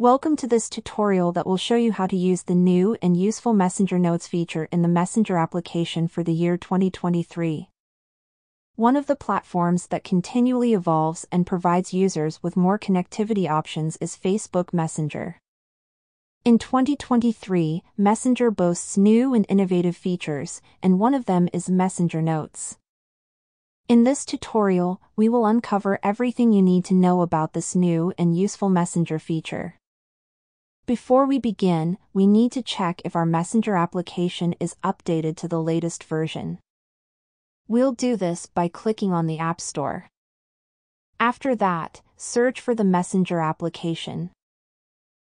Welcome to this tutorial that will show you how to use the new and useful Messenger Notes feature in the Messenger application for the year 2023. One of the platforms that continually evolves and provides users with more connectivity options is Facebook Messenger. In 2023, Messenger boasts new and innovative features, and one of them is Messenger Notes. In this tutorial, we will uncover everything you need to know about this new and useful Messenger feature. Before we begin, we need to check if our Messenger application is updated to the latest version. We'll do this by clicking on the App Store. After that, search for the Messenger application.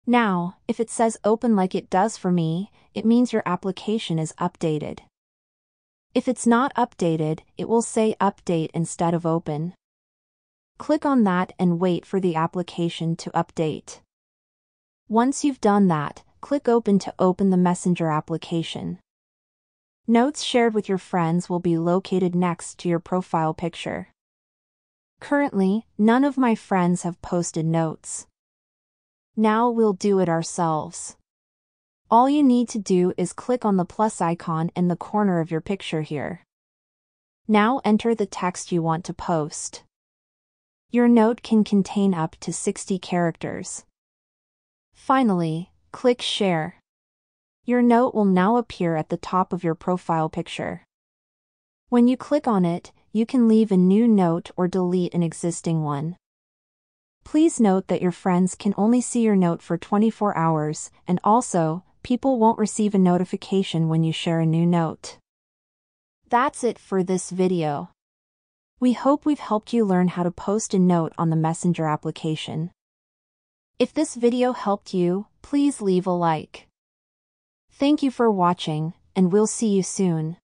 Now, if it says open like it does for me, it means your application is updated. If it's not updated, it will say update instead of open. Click on that and wait for the application to update. Once you've done that, click Open to open the Messenger application. Notes shared with your friends will be located next to your profile picture. Currently, none of my friends have posted notes. Now we'll do it ourselves. All you need to do is click on the plus icon in the corner of your picture here. Now enter the text you want to post. Your note can contain up to 60 characters. Finally, click Share. Your note will now appear at the top of your profile picture. When you click on it, you can leave a new note or delete an existing one. Please note that your friends can only see your note for 24 hours, and also, people won't receive a notification when you share a new note. That's it for this video. We hope we've helped you learn how to post a note on the Messenger application. If this video helped you, please leave a like. Thank you for watching, and we'll see you soon.